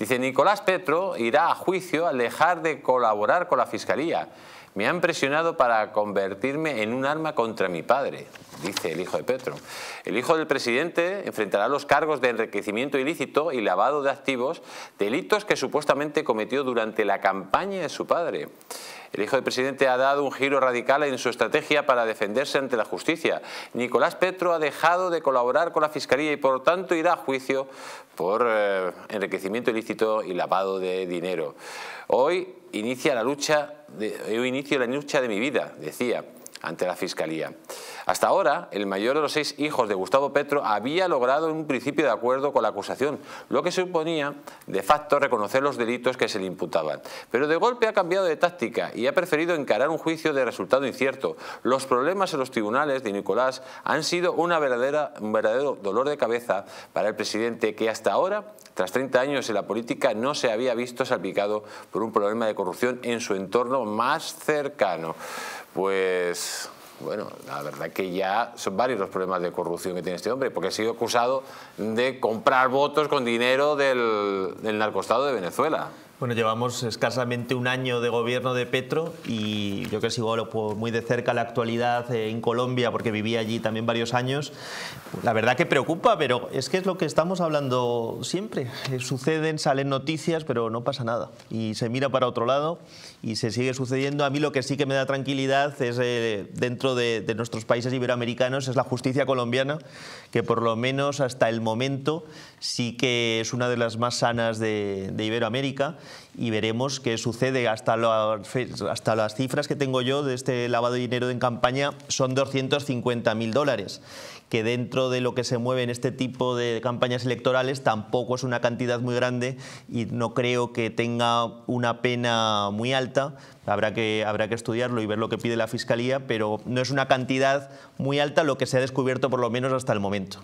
Dice, Nicolás Petro irá a juicio al dejar de colaborar con la Fiscalía. Me han presionado para convertirme en un arma contra mi padre, dice el hijo de Petro. El hijo del presidente enfrentará los cargos de enriquecimiento ilícito y lavado de activos, delitos que supuestamente cometió durante la campaña de su padre. El hijo del presidente ha dado un giro radical en su estrategia para defenderse ante la justicia. Nicolás Petro ha dejado de colaborar con la Fiscalía y por tanto irá a juicio por eh, enriquecimiento ilícito y lavado de dinero. Hoy inicia la lucha, de, hoy inicio la lucha de mi vida, decía ante la Fiscalía. Hasta ahora, el mayor de los seis hijos de Gustavo Petro había logrado un principio de acuerdo con la acusación, lo que suponía, de facto, reconocer los delitos que se le imputaban. Pero de golpe ha cambiado de táctica y ha preferido encarar un juicio de resultado incierto. Los problemas en los tribunales de Nicolás han sido un verdadero dolor de cabeza para el presidente que hasta ahora, tras 30 años en la política, no se había visto salpicado por un problema de corrupción en su entorno más cercano. Pues bueno, la verdad que ya son varios los problemas de corrupción que tiene este hombre, porque ha sido acusado de comprar votos con dinero del, del de Venezuela. Bueno, llevamos escasamente un año de gobierno de Petro y yo que sigo muy de cerca la actualidad eh, en Colombia porque viví allí también varios años. La verdad que preocupa, pero es que es lo que estamos hablando siempre. Eh, suceden, salen noticias, pero no pasa nada. Y se mira para otro lado y se sigue sucediendo. A mí lo que sí que me da tranquilidad es eh, dentro de, nuestros países iberoamericanos es la justicia colombiana, que por lo menos hasta el momento sí que es una de las más sanas de, de Iberoamérica y veremos qué sucede. Hasta, hasta las cifras que tengo yo de este lavado de dinero en campaña son 250.000 dólares que dentro de lo que se mueve en este tipo de campañas electorales tampoco es una cantidad muy grande y no creo que tenga una pena muy alta. Habrá que, habrá que estudiarlo y ver lo que pide la Fiscalía, pero no es una cantidad muy alta lo que se ha descubierto por lo menos hasta el momento.